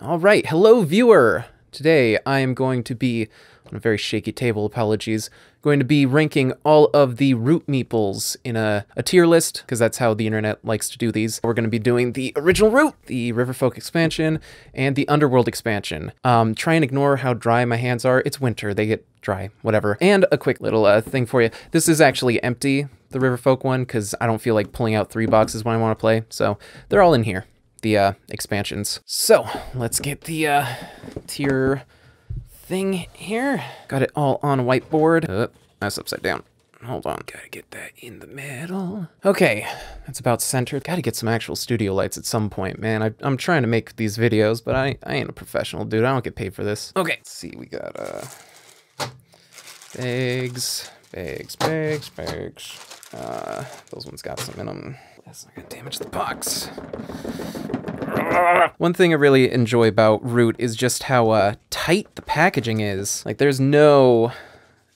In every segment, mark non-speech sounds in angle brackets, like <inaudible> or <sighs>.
All right, hello viewer. Today I am going to be on a very shaky table, apologies, going to be ranking all of the root meeples in a, a tier list, because that's how the internet likes to do these. We're going to be doing the original root, the Riverfolk expansion, and the Underworld expansion. Um, try and ignore how dry my hands are. It's winter, they get dry, whatever. And a quick little uh, thing for you. This is actually empty, the Riverfolk one, because I don't feel like pulling out three boxes when I want to play, so they're all in here the uh, expansions. So let's get the uh, tier thing here. Got it all on whiteboard. Oh, that's upside down. Hold on, gotta get that in the middle. Okay, that's about centered. Gotta get some actual studio lights at some point, man. I, am trying to make these videos, but I, I ain't a professional, dude. I don't get paid for this. Okay, let's see, we got, uh, bags, bags, bags, bags. Uh, those ones got some in them. That's not gonna damage the box. One thing I really enjoy about Root is just how uh, tight the packaging is. Like there's no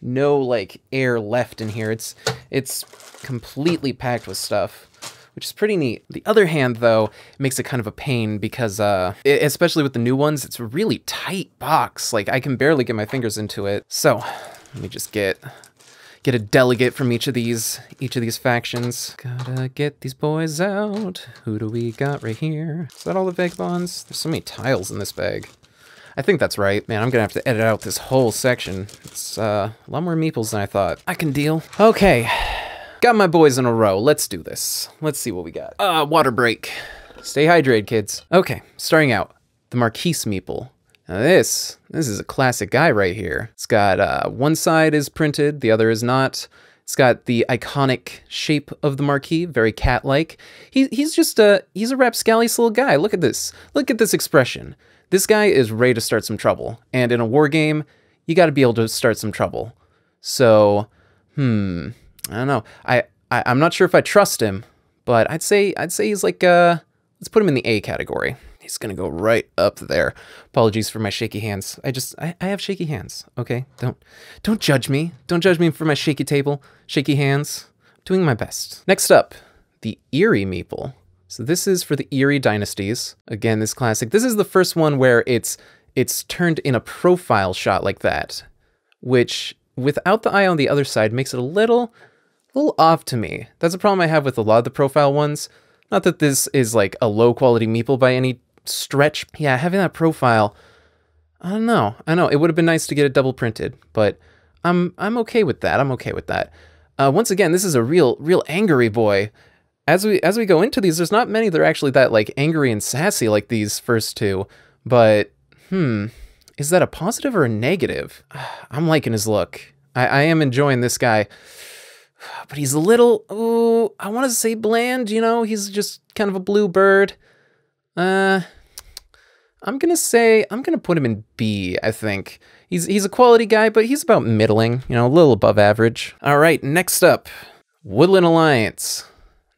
no like air left in here. It's it's completely packed with stuff which is pretty neat. The other hand, though, makes it kind of a pain because, uh, especially with the new ones, it's a really tight box. Like, I can barely get my fingers into it. So, let me just get get a delegate from each of these each of these factions. Gotta get these boys out. Who do we got right here? Is that all the vagabonds? There's so many tiles in this bag. I think that's right. Man, I'm gonna have to edit out this whole section. It's uh, a lot more meeples than I thought. I can deal. Okay, got my boys in a row. Let's do this. Let's see what we got. Uh, water break. Stay hydrated, kids. Okay, starting out, the Marquise meeple. Now this, this is a classic guy right here. It's got uh, one side is printed, the other is not. It's got the iconic shape of the marquee, very cat-like. He, he's just a he's a rapscallious little guy. Look at this. Look at this expression. This guy is ready to start some trouble. And in a war game, you got to be able to start some trouble. So, hmm, I don't know. I, I I'm not sure if I trust him, but I'd say I'd say he's like uh let's put him in the A category. He's gonna go right up there. Apologies for my shaky hands. I just I, I have shaky hands. Okay, don't don't judge me. Don't judge me for my shaky table, shaky hands. Doing my best. Next up, the Eyrie Meeple. So this is for the Eyrie dynasties. Again, this classic. This is the first one where it's it's turned in a profile shot like that, which without the eye on the other side makes it a little a little off to me. That's a problem I have with a lot of the profile ones. Not that this is like a low quality meeple by any stretch. Yeah, having that profile, I don't know. I know it would have been nice to get it double printed, but I'm I'm okay with that. I'm okay with that. Uh, once again, this is a real real angry boy. As we as we go into these, there's not many that are actually that like angry and sassy like these first two. But hmm, is that a positive or a negative? <sighs> I'm liking his look. I, I am enjoying this guy <sighs> but he's a little, oh, I want to say bland, you know, he's just kind of a blue bird. Uh, I'm gonna say I'm gonna put him in B. I think he's he's a quality guy, but he's about middling. You know, a little above average. All right, next up, Woodland Alliance.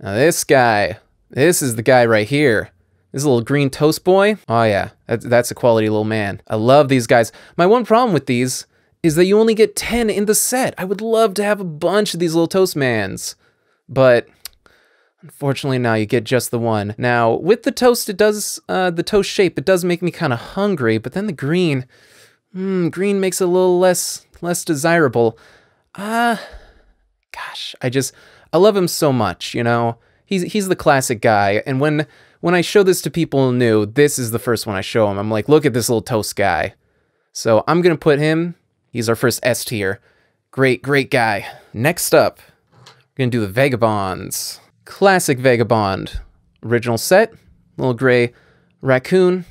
Now this guy, this is the guy right here. This little green toast boy. Oh yeah, that's that's a quality little man. I love these guys. My one problem with these is that you only get 10 in the set. I would love to have a bunch of these little toast mans, but Unfortunately, now you get just the one. Now, with the toast, it does, uh, the toast shape, it does make me kind of hungry, but then the green, hmm, green makes it a little less, less desirable. Ah, uh, gosh, I just, I love him so much, you know? He's, he's the classic guy, and when, when I show this to people new, this is the first one I show them. I'm like, look at this little toast guy. So I'm gonna put him, he's our first S tier. Great, great guy. Next up, we're gonna do the Vagabonds. Classic Vagabond. Original set, little gray raccoon.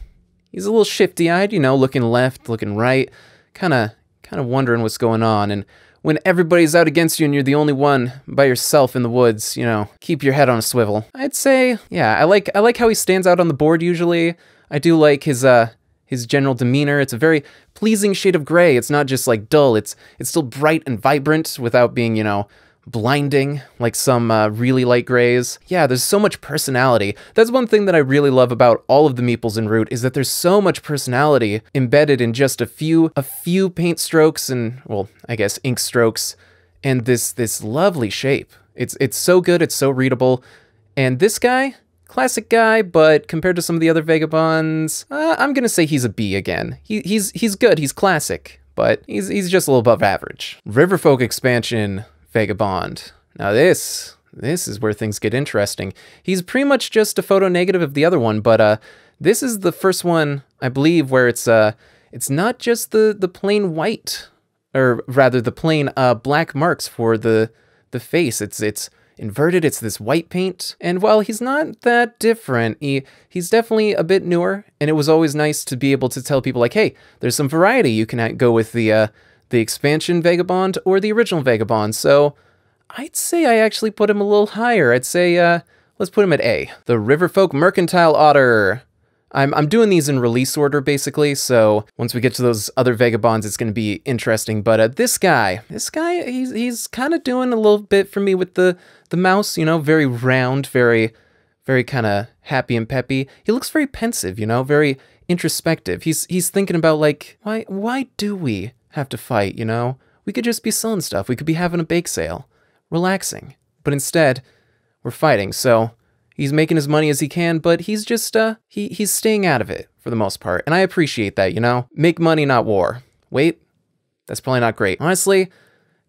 He's a little shifty-eyed, you know, looking left, looking right, kind of kind of wondering what's going on. And when everybody's out against you and you're the only one by yourself in the woods, you know, keep your head on a swivel. I'd say, yeah, I like I like how he stands out on the board usually. I do like his uh his general demeanor. It's a very pleasing shade of gray. It's not just like dull. It's it's still bright and vibrant without being, you know, blinding like some uh, really light grays. Yeah, there's so much personality. That's one thing that I really love about all of the meeples in Root is that there's so much personality embedded in just a few a few paint strokes and well, I guess ink strokes and this this lovely shape. It's it's so good, it's so readable. And this guy, classic guy, but compared to some of the other vagabonds, uh, I'm gonna say he's a B again. He, he's he's good. He's classic, but he's he's just a little above average. Riverfolk expansion vagabond. Now this this is where things get interesting. He's pretty much just a photo negative of the other one, but uh, this is the first one I believe where it's uh it's not just the the plain white, or rather the plain uh black marks for the the face. It's it's inverted. It's this white paint. And while he's not that different, he he's definitely a bit newer. And it was always nice to be able to tell people like, hey, there's some variety. You can go with the uh, the expansion Vagabond or the original Vagabond. So I'd say I actually put him a little higher. I'd say uh, let's put him at A. The Riverfolk Mercantile Otter. I'm, I'm doing these in release order basically, so once we get to those other vagabonds, it's going to be interesting. But uh, this guy, this guy, he's he's kind of doing a little bit for me with the the mouse. You know, very round, very very kind of happy and peppy. He looks very pensive. You know, very introspective. He's he's thinking about like why why do we have to fight? You know, we could just be selling stuff. We could be having a bake sale, relaxing. But instead, we're fighting. So He's making as money as he can, but he's just uh he he's staying out of it for the most part. And I appreciate that, you know? Make money, not war. Wait, that's probably not great. Honestly,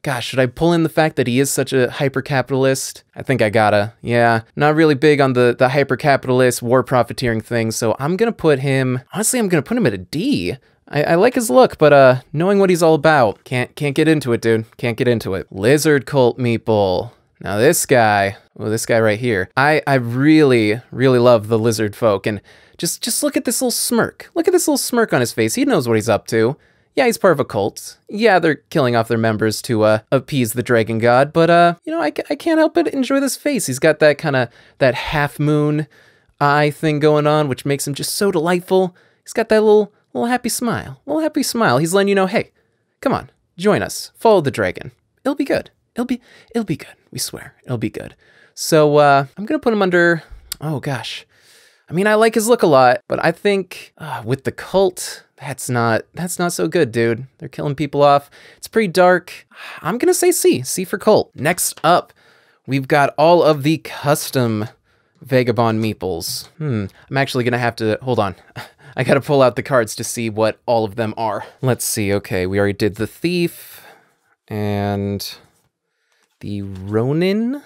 gosh, should I pull in the fact that he is such a hyper capitalist? I think I gotta. Yeah, not really big on the the hyper capitalist war profiteering thing, so I'm gonna put him. Honestly, I'm gonna put him at a D. I, I like his look, but uh, knowing what he's all about, can't can't get into it, dude. Can't get into it. Lizard cult meeple. Now this guy, well, this guy right here, I, I really, really love the lizard folk. And just, just look at this little smirk. Look at this little smirk on his face. He knows what he's up to. Yeah, he's part of a cult. Yeah, they're killing off their members to uh, appease the dragon god. But, uh, you know, I, I can't help but enjoy this face. He's got that kind of, that half moon eye thing going on, which makes him just so delightful. He's got that little, little happy smile. Little happy smile. He's letting you know, hey, come on, join us. Follow the dragon. It'll be good. It'll be it'll be good. We swear. It'll be good. So uh, I'm gonna put him under. Oh gosh. I mean, I like his look a lot, but I think uh, with the cult, that's not that's not so good, dude. They're killing people off. It's pretty dark. I'm gonna say C. C for cult. Next up, we've got all of the custom Vagabond meeples. Hmm. I'm actually gonna have to hold on. <laughs> I gotta pull out the cards to see what all of them are. Let's see. Okay, we already did the thief and the Ronin,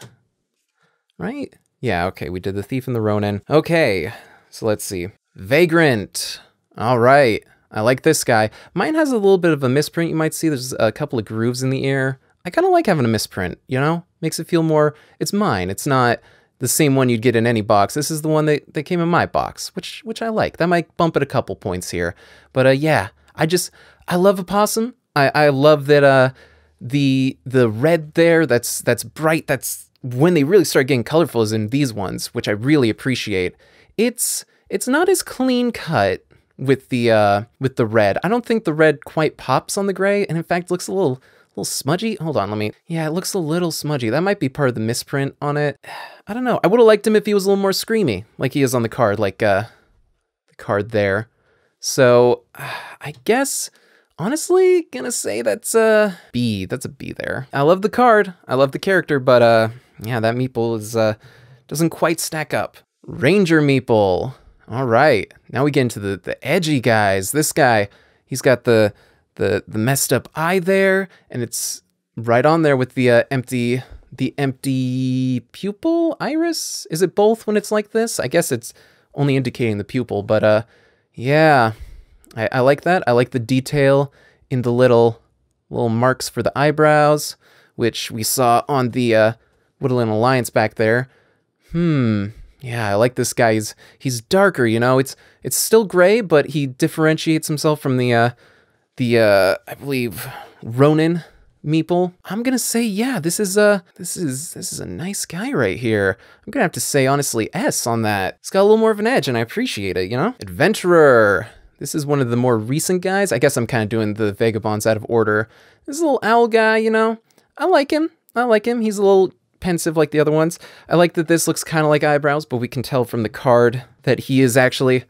right? Yeah, okay, we did the Thief and the Ronin. Okay, so let's see. Vagrant. All right, I like this guy. Mine has a little bit of a misprint, you might see. There's a couple of grooves in the ear. I kind of like having a misprint, you know? Makes it feel more, it's mine. It's not the same one you'd get in any box. This is the one that, that came in my box, which which I like. That might bump it a couple points here. But uh, yeah, I just, I love a possum. I, I love that uh, the the red there that's that's bright that's when they really start getting colorful is in these ones which i really appreciate it's it's not as clean cut with the uh with the red i don't think the red quite pops on the gray and in fact looks a little little smudgy hold on let me yeah it looks a little smudgy that might be part of the misprint on it <sighs> i don't know i would have liked him if he was a little more screamy like he is on the card like uh the card there so uh, <sighs> i guess honestly gonna say that's a B. That's a B there. I love the card. I love the character, but uh, yeah, that meeple is uh, doesn't quite stack up. Ranger meeple. All right, now we get into the the edgy guys. This guy, he's got the the the messed up eye there, and it's right on there with the uh, empty the empty pupil iris. Is it both when it's like this? I guess it's only indicating the pupil, but uh, yeah. I, I like that. I like the detail in the little little marks for the eyebrows, which we saw on the uh, Woodland Alliance back there. Hmm. Yeah, I like this guy. He's he's darker. You know, it's it's still gray, but he differentiates himself from the uh, the uh, I believe Ronin meeple. I'm gonna say yeah. This is a this is this is a nice guy right here. I'm gonna have to say honestly S on that. It's got a little more of an edge, and I appreciate it. You know, adventurer. This is one of the more recent guys. I guess I'm kind of doing the Vagabonds out of order. This little owl guy, you know, I like him. I like him. He's a little pensive like the other ones. I like that this looks kind of like eyebrows, but we can tell from the card that he is actually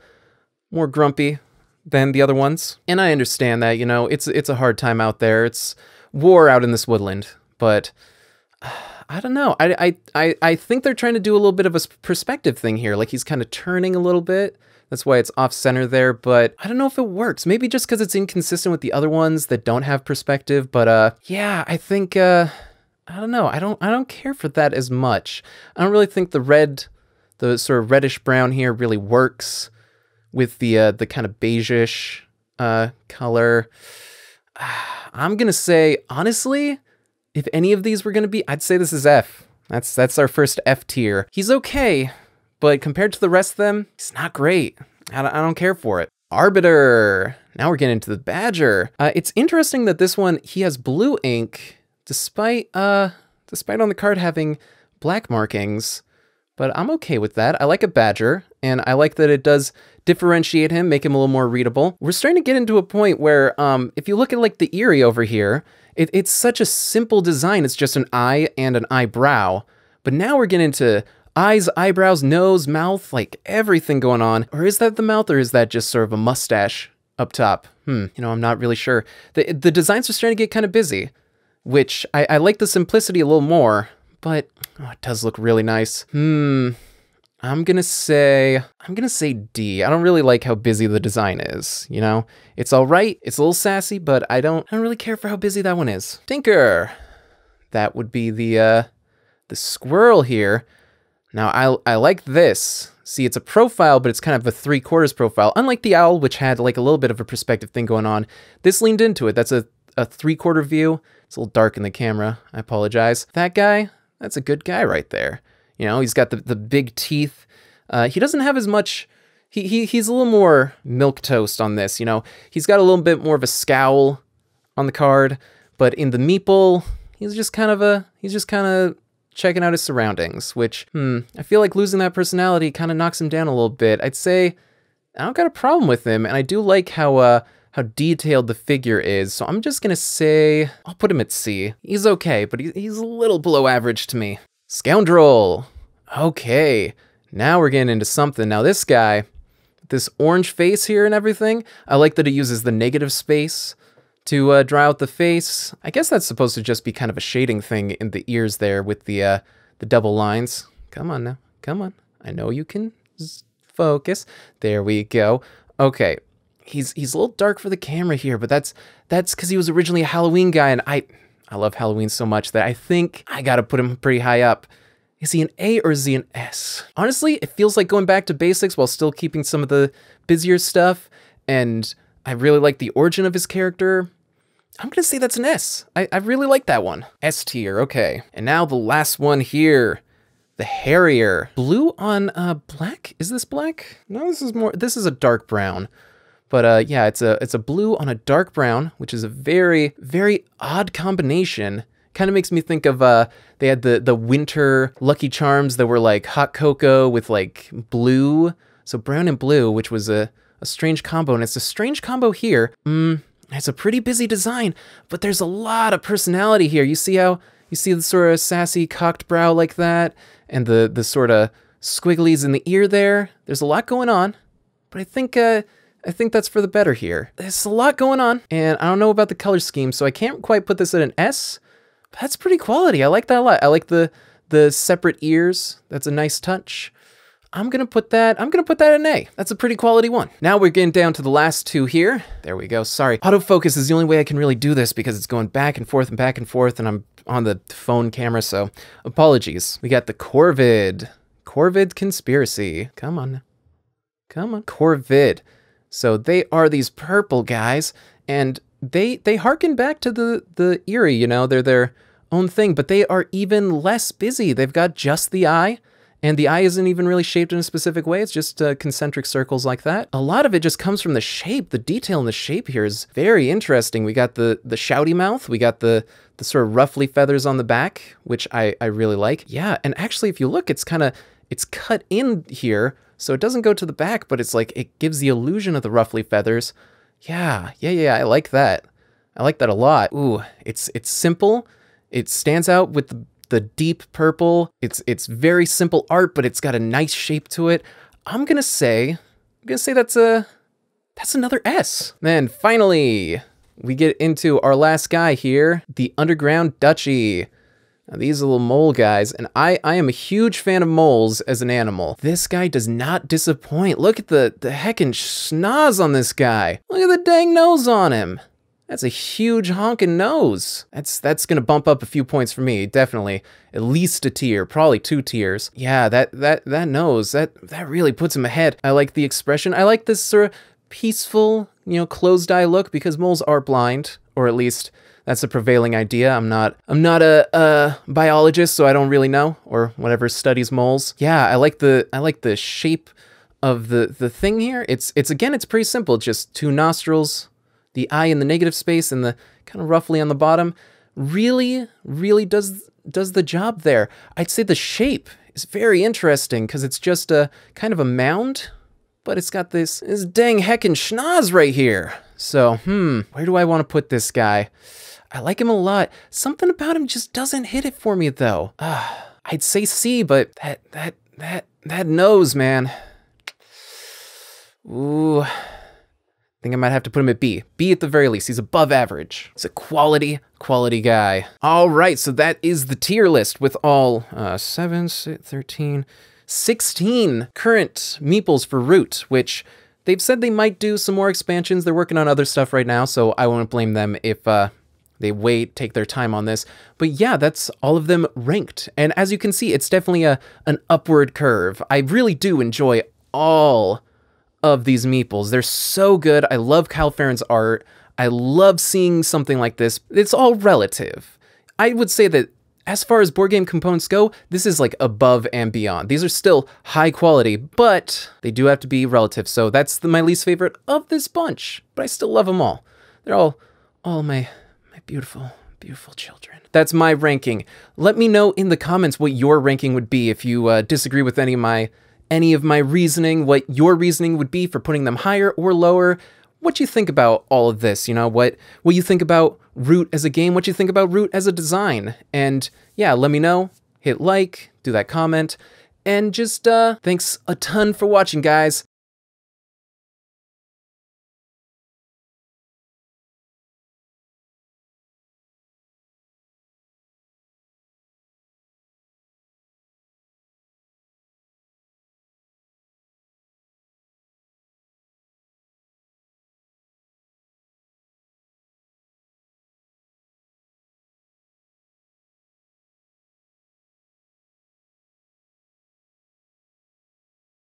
more grumpy than the other ones. And I understand that, you know, it's it's a hard time out there. It's war out in this woodland, but <sighs> I don't know. I, I, I, think they're trying to do a little bit of a perspective thing here. Like he's kind of turning a little bit. That's why it's off center there, but I don't know if it works. Maybe just because it's inconsistent with the other ones that don't have perspective. But uh, yeah, I think uh, I don't know. I don't I don't care for that as much. I don't really think the red, the sort of reddish brown here really works with the uh, the kind of beigeish uh, color. <sighs> I'm gonna say honestly, if any of these were gonna be, I'd say this is F. That's that's our first F tier. He's okay, but compared to the rest of them, it's not great. I don't, I don't care for it. Arbiter. Now we're getting into the Badger. Uh, it's interesting that this one, he has blue ink, despite, uh, despite on the card having black markings, but I'm okay with that. I like a Badger, and I like that it does differentiate him, make him a little more readable. We're starting to get into a point where, um, if you look at like the Eyrie over here, it, it's such a simple design. It's just an eye and an eyebrow. But now we're getting into eyes, eyebrows, nose, mouth, like everything going on. Or is that the mouth or is that just sort of a mustache up top? Hmm, you know, I'm not really sure. The, the designs are starting to get kind of busy, which I, I like the simplicity a little more, but oh, it does look really nice. Hmm, I'm gonna say, I'm gonna say D. I don't really like how busy the design is, you know? It's all right, it's a little sassy, but I don't, I don't really care for how busy that one is. Tinker. That would be the, uh, the squirrel here. Now, I, I like this. See, it's a profile, but it's kind of a three quarters profile. Unlike the owl, which had like a little bit of a perspective thing going on, this leaned into it. That's a, a three quarter view. It's a little dark in the camera. I apologize. That guy, that's a good guy right there. You know, he's got the, the big teeth. Uh, he doesn't have as much. He, he he's a little more milk toast on this. You know, he's got a little bit more of a scowl on the card, but in the meeple, he's just kind of a he's just kind of checking out his surroundings, which, hmm, I feel like losing that personality kind of knocks him down a little bit. I'd say I don't got a problem with him, and I do like how, uh, how detailed the figure is, so I'm just gonna say, I'll put him at C. He's okay, but he's a little below average to me. Scoundrel! Okay, now we're getting into something. Now this guy, this orange face here and everything, I like that he uses the negative space to uh, draw out the face. I guess that's supposed to just be kind of a shading thing in the ears there with the uh, the double lines. Come on now, come on. I know you can focus. There we go. Okay, he's he's a little dark for the camera here, but that's that's because he was originally a Halloween guy, and I I love Halloween so much that I think I gotta put him pretty high up. Is he an A or is he an S? Honestly, it feels like going back to basics while still keeping some of the busier stuff, and I really like the origin of his character. I'm gonna say that's an S. I, I really like that one. S tier, okay. And now the last one here. The Harrier. Blue on uh, black? Is this black? No, this is more, this is a dark brown. But uh, yeah, it's a it's a blue on a dark brown, which is a very, very odd combination. Kind of makes me think of, uh, they had the, the winter Lucky Charms that were like hot cocoa with like blue. So brown and blue, which was a, a strange combo. And it's a strange combo here. Mm, it's a pretty busy design, but there's a lot of personality here. You see how you see the sort of sassy cocked brow like that, and the the sort of squigglies in the ear there. There's a lot going on, but I think uh, I think that's for the better here. There's a lot going on, and I don't know about the color scheme, so I can't quite put this at an S. But that's pretty quality. I like that a lot. I like the the separate ears. That's a nice touch. I'm gonna put that, I'm gonna put that in A. That's a pretty quality one. Now we're getting down to the last two here. There we go, sorry. Autofocus is the only way I can really do this because it's going back and forth and back and forth and I'm on the phone camera, so apologies. We got the Corvid. Corvid Conspiracy. Come on. Come on. Corvid. So they are these purple guys and they they harken back to the the Eyrie, you know, they're their own thing, but they are even less busy. They've got just the eye and the eye isn't even really shaped in a specific way, it's just uh, concentric circles like that. A lot of it just comes from the shape. The detail in the shape here is very interesting. We got the, the shouty mouth, we got the, the sort of ruffly feathers on the back, which I, I really like. Yeah, and actually if you look, it's kind of, it's cut in here, so it doesn't go to the back, but it's like, it gives the illusion of the ruffly feathers. Yeah, yeah, yeah, I like that. I like that a lot. Ooh, it's it's simple. It stands out with the the deep purple. It's it's very simple art, but it's got a nice shape to it. I'm gonna say, I'm gonna say that's a that's another S. Then finally, we get into our last guy here, the Underground Duchy. Now, these little mole guys, and I, I am a huge fan of moles as an animal. This guy does not disappoint. Look at the, the heckin' schnoz on this guy. Look at the dang nose on him. That's a huge honking nose. That's that's gonna bump up a few points for me, definitely. At least a tier, probably two tiers. Yeah, that that that nose, that that really puts him ahead. I like the expression. I like this sort of peaceful, you know, closed eye look because moles are blind, or at least that's the prevailing idea. I'm not I'm not a, a biologist, so I don't really know, or whatever studies moles. Yeah, I like the I like the shape of the the thing here. It's it's again it's pretty simple, just two nostrils, the eye in the negative space and the kind of roughly on the bottom really, really does does the job there. I'd say the shape is very interesting because it's just a kind of a mound, but it's got this, this dang heckin' schnoz right here. So, hmm, where do I want to put this guy? I like him a lot. Something about him just doesn't hit it for me though. Uh, I'd say C, but that, that, that, that nose, man. Ooh I think I might have to put him at B. B at the very least. He's above average. He's a quality, quality guy. All right, so that is the tier list with all uh, 7, 13, 16 current meeples for Root, which they've said they might do some more expansions. They're working on other stuff right now, so I won't blame them if uh, they wait, take their time on this. But yeah, that's all of them ranked. And as you can see, it's definitely a an upward curve. I really do enjoy all of these meeples. They're so good. I love Kyle Ferrin's art. I love seeing something like this. It's all relative. I would say that as far as board game components go, this is like above and beyond. These are still high quality, but they do have to be relative. So that's the, my least favorite of this bunch, but I still love them all. They're all, all my, my beautiful, beautiful children. That's my ranking. Let me know in the comments what your ranking would be if you uh, disagree with any of my any of my reasoning, what your reasoning would be for putting them higher or lower, what you think about all of this, you know, what what you think about Root as a game, what you think about Root as a design. And yeah, let me know. Hit like, do that comment, and just uh thanks a ton for watching, guys.